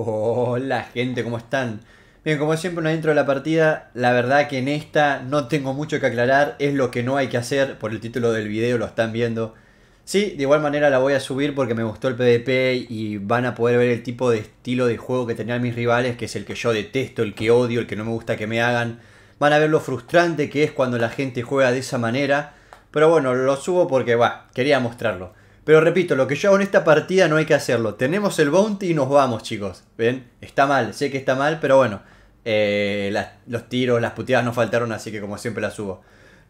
Hola gente, ¿cómo están? Bien, como siempre una intro de la partida, la verdad que en esta no tengo mucho que aclarar, es lo que no hay que hacer, por el título del video lo están viendo. Sí, de igual manera la voy a subir porque me gustó el PvP y van a poder ver el tipo de estilo de juego que tenían mis rivales, que es el que yo detesto, el que odio, el que no me gusta que me hagan. Van a ver lo frustrante que es cuando la gente juega de esa manera. Pero bueno, lo subo porque, va, quería mostrarlo. Pero repito, lo que yo hago en esta partida no hay que hacerlo. Tenemos el bounty y nos vamos, chicos. ¿Ven? Está mal, sé que está mal, pero bueno. Eh, los tiros, las puteadas no faltaron, así que como siempre las subo.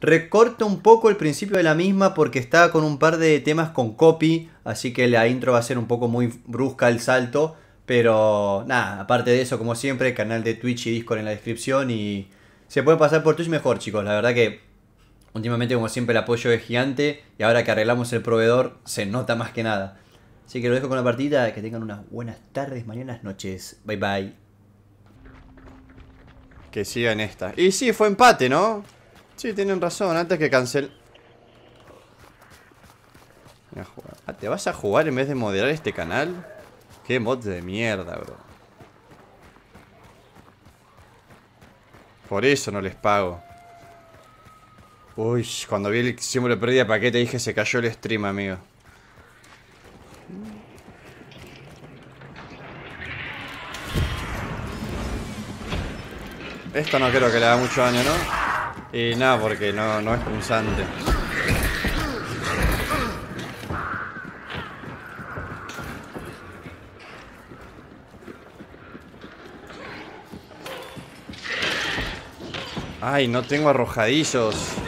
Recorto un poco el principio de la misma porque estaba con un par de temas con copy, así que la intro va a ser un poco muy brusca el salto. Pero nada, aparte de eso, como siempre, canal de Twitch y Discord en la descripción y se puede pasar por Twitch mejor, chicos. La verdad que Últimamente, como siempre, el apoyo es gigante y ahora que arreglamos el proveedor, se nota más que nada. Así que lo dejo con la partida, que tengan unas buenas tardes, mañanas, noches. Bye bye. Que siga en esta. Y sí, fue empate, ¿no? Sí, tienen razón, antes que cancel... Ah, ¿Te vas a jugar en vez de moderar este canal? Qué mod de mierda, bro. Por eso no les pago. Uy, cuando vi el símbolo de pérdida de paquete dije se cayó el stream, amigo. Esto no creo que le haga mucho daño, ¿no? Y nada, porque no, no es punzante. Ay, no tengo arrojadillos.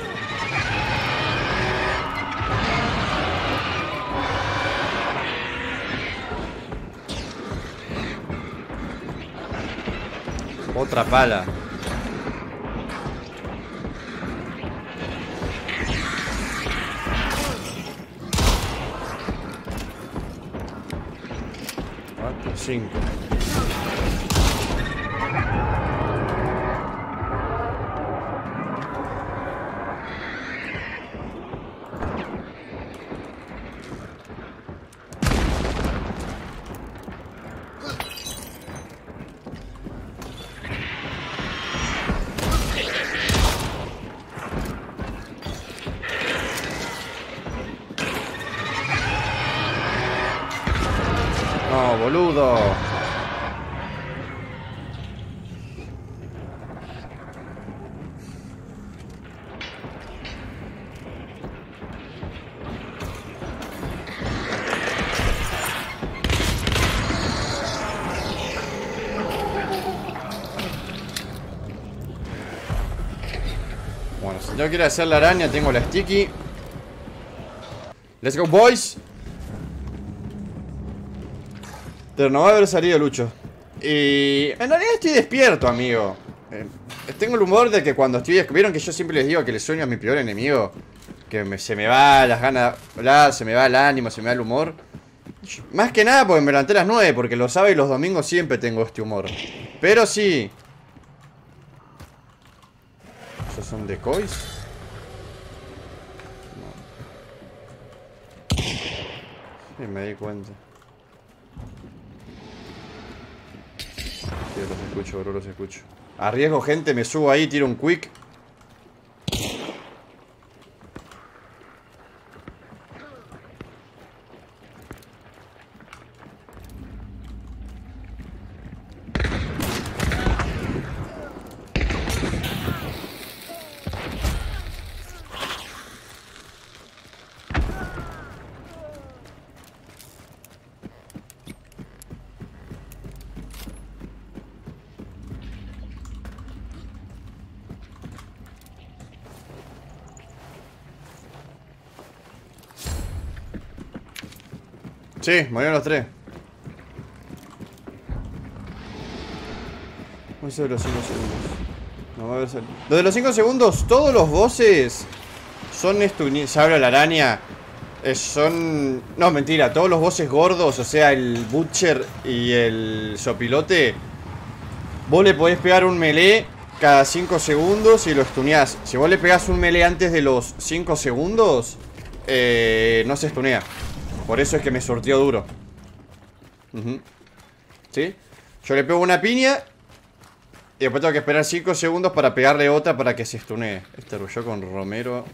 Otra pala. Cuatro, cinco. Boludo. Bueno, si yo quiero hacer la araña, tengo la sticky. Let's go, boys. Pero no va a haber salido Lucho. Y en realidad estoy despierto, amigo. Eh, tengo el humor de que cuando estoy... ¿Vieron que yo siempre les digo que le sueño a mi peor enemigo? Que se me va las ganas de se me va el ánimo, se me va el humor. Más que nada porque me levanté a las 9, porque los sábados y los domingos siempre tengo este humor. Pero sí. ¿Esos son decoys? No. Sí, me di cuenta. Los escucho, bro, los escucho. Arriesgo, gente, me subo ahí, tiro un quick. Sí, murieron los tres. Muy sobre los 5 segundos. No va a haber salido. Lo de los 5 segundos, todos los bosses son esto. Se abre la araña. Eh, son. No, mentira. Todos los bosses gordos, o sea, el Butcher y el Sopilote. Vos le podés pegar un melee cada 5 segundos y lo stuneás. Si vos le pegás un melee antes de los 5 segundos, eh, no se stunea. Por eso es que me sortió duro. ¿Sí? Yo le pego una piña. Y después tengo que esperar 5 segundos para pegarle otra para que se stunee. Este rulló con Romero.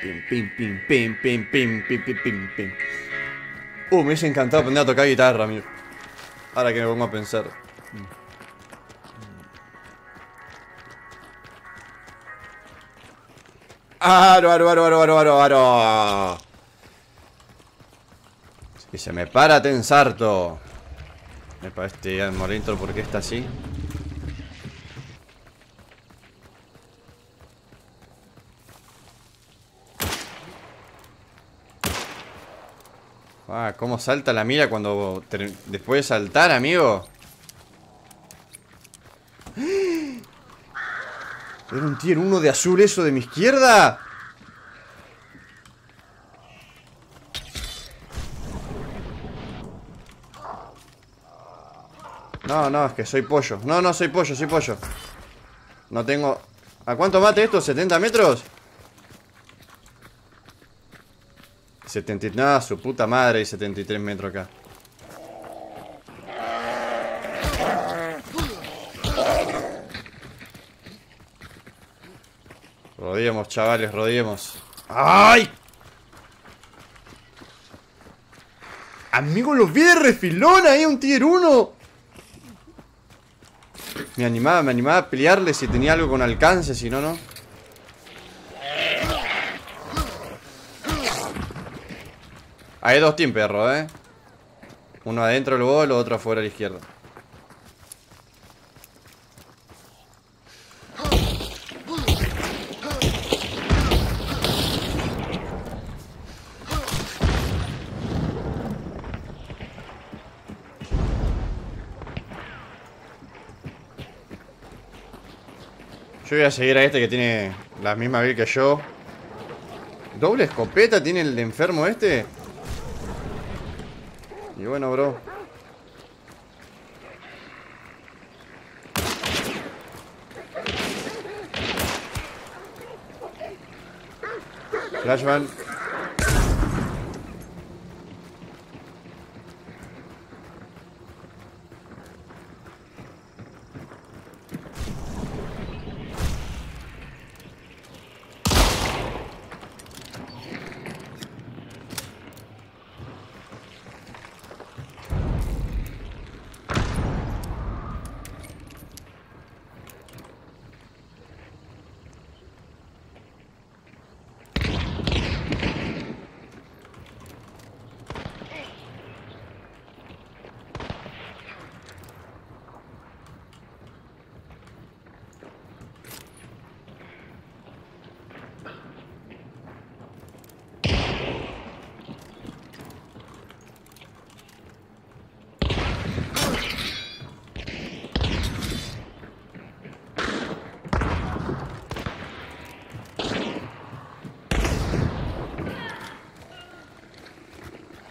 Pim, pim, pim, pim, pim, pim, pim, pim, pim, pim. Uh, me hubiese encantado aprender a tocar guitarra, amigo. Ahora que me pongo a pensar. Aro, aro, aro, aro, aro, aro, aro. Y se me para tensarto. Me para este Morintor, ¿por qué está así? Ah, cómo salta la mira cuando después de saltar, amigo. Era un tier 1 de azul eso de mi izquierda. No, no, es que soy pollo. No, no, soy pollo, soy pollo. No tengo... ¿A cuánto mate esto? ¿70 metros? 70... Nada, su puta madre y 73 metros acá. Rodíamos, chavales, rodíamos. ¡Ay! Amigo, los vi de refilón ahí, un tier 1. Me animaba, me animaba a pelearle si tenía algo con alcance, si no, no. Hay dos team, perro, eh. Uno adentro del gol, otro afuera a la izquierda. Yo voy a seguir a este que tiene la misma build que yo. ¿Doble escopeta tiene el enfermo este? Y bueno, bro. Flashman.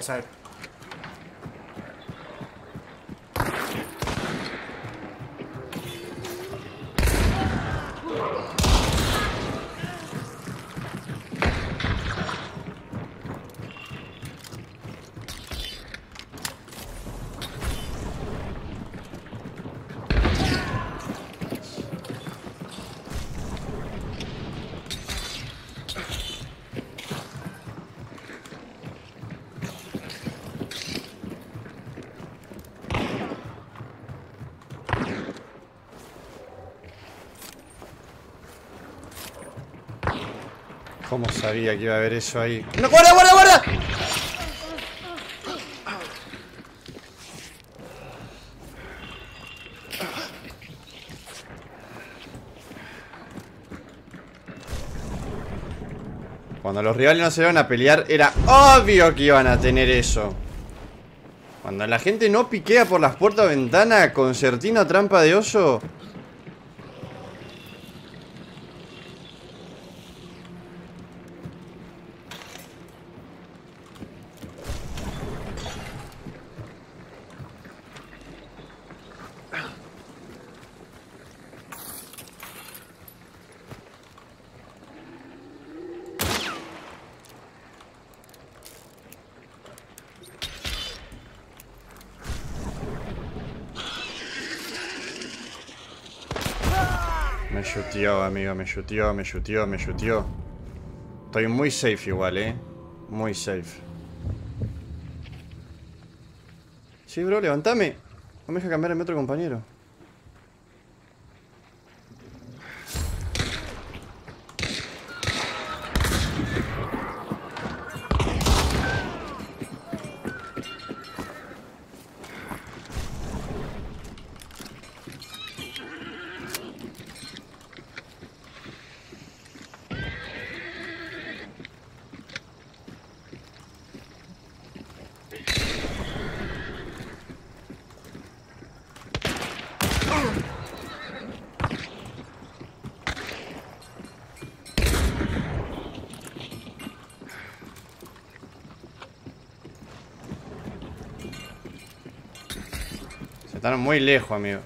Exacto. ¿Cómo sabía que iba a haber eso ahí? ¡No, guarda, guarda, guarda! Cuando los rivales no se iban a pelear, era obvio que iban a tener eso. Cuando la gente no piquea por las puertas o ventanas, concertina trampa de oso, chuteó, amigo, me chuteó, me chuteó, me chuteó. Estoy muy safe igual, eh. Muy safe. Sí, bro, levantame. No me deja cambiar a mi otro compañero. Están muy lejos, amigo.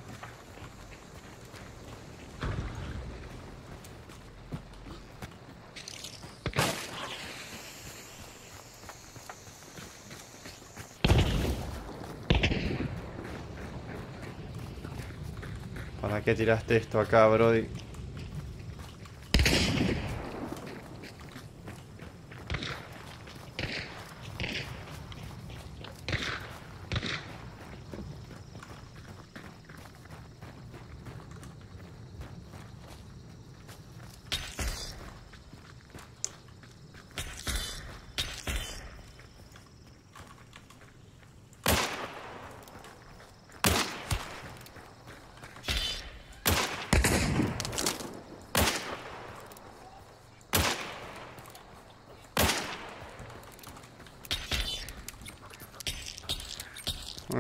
¿Para qué tiraste esto acá, Brody?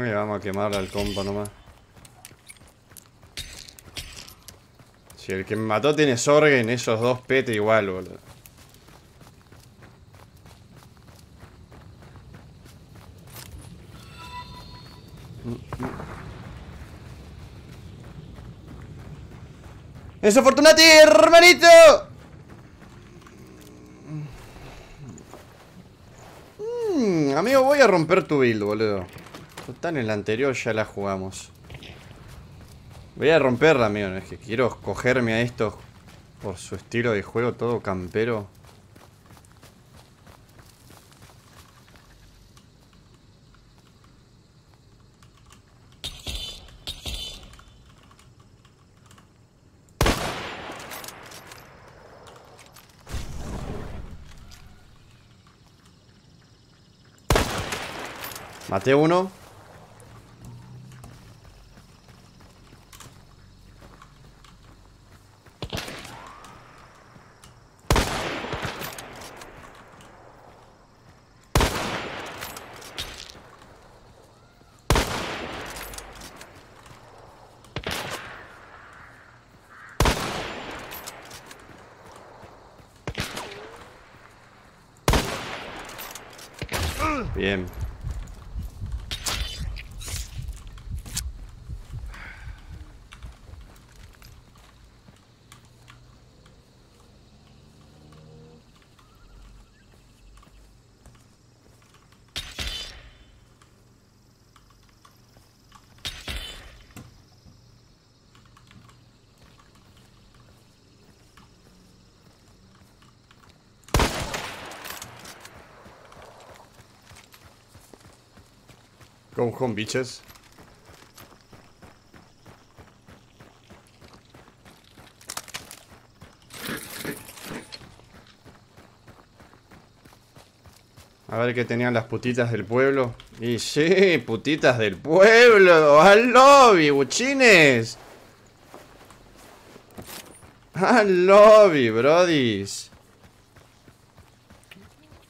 Vamos a quemarle al compa nomás. Si el que me mató tiene Sorgen, esos dos pete igual, boludo. ¡Eso, Fortunati, hermanito! Mm, amigo, voy a romper tu build, boludo. Total, en la anterior ya la jugamos. Voy a romperla, amigo. Es que quiero cogerme a estos por su estilo de juego todo campero. Maté uno. Bien. Go home, bitches. A ver qué tenían las putitas del pueblo. Y sí, putitas del pueblo. ¡Al lobby, buchines! ¡Al lobby, brodis!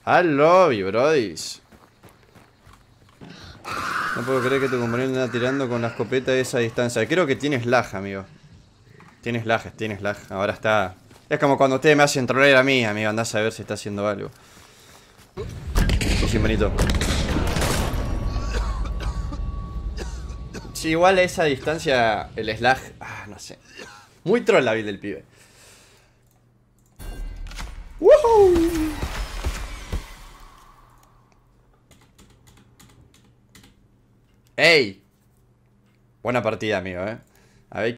¡Al lobby, brodis! No puedo creer que tu compañero anda tirando con la escopeta de esa distancia. Creo que tienes lag, amigo. Tienes lag, tienes lag. Ahora está... Es como cuando ustedes me hacen trolear a mí, amigo. Andás a ver si está haciendo algo. Sí, bonito. Sí, igual a esa distancia el slag... Ah, no sé. Muy troll la build del pibe. ¡Woohoo! ¡Ey! Buena partida, amigo, eh.